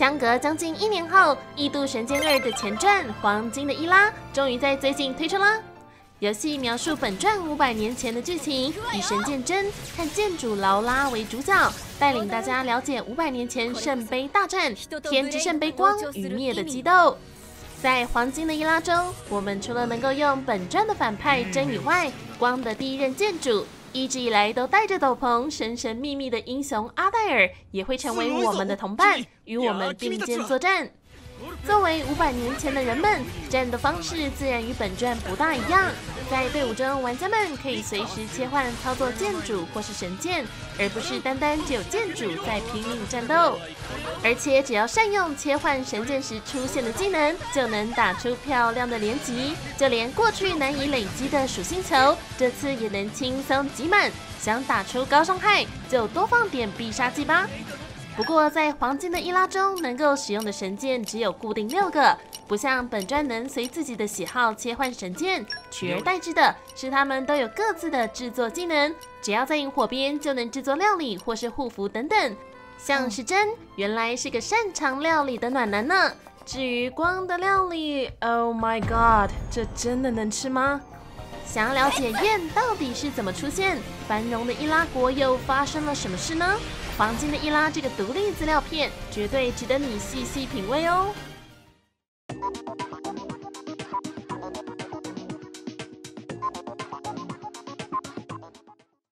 相隔将近一年后，《异度神剑二》的前传《黄金的伊拉》终于在最近推出啦。游戏描述本传五百年前的剧情，以神剑真和剑主劳拉为主角，带领大家了解五百年前圣杯大战天之圣杯光与灭的激斗。在黄金的伊拉中，我们除了能够用本传的反派真以外，光的第一任剑主，一直以来都戴着斗篷、神神秘秘的英雄阿黛尔，也会成为我们的同伴，与我们并肩作战。作为五百年前的人们，战斗方式自然与本传不大一样。在队伍中，玩家们可以随时切换操作剑主或是神剑，而不是单单只有剑主在拼命战斗。而且只要善用切换神剑时出现的技能，就能打出漂亮的连击。就连过去难以累积的属性球，这次也能轻松集满。想打出高伤害，就多放点必杀技吧。不过，在黄金的伊拉中，能够使用的神剑只有固定六个，不像本传能随自己的喜好切换神剑。取而代之的是，他们都有各自的制作技能，只要在萤火边就能制作料理或是护符等等。像是真，原来是个擅长料理的暖男呢。至于光的料理，Oh my god，这真的能吃吗？想要了解燕到底是怎么出现，繁荣的伊拉国又发生了什么事呢？黄金的伊拉这个独立资料片，绝对值得你细细品味哦。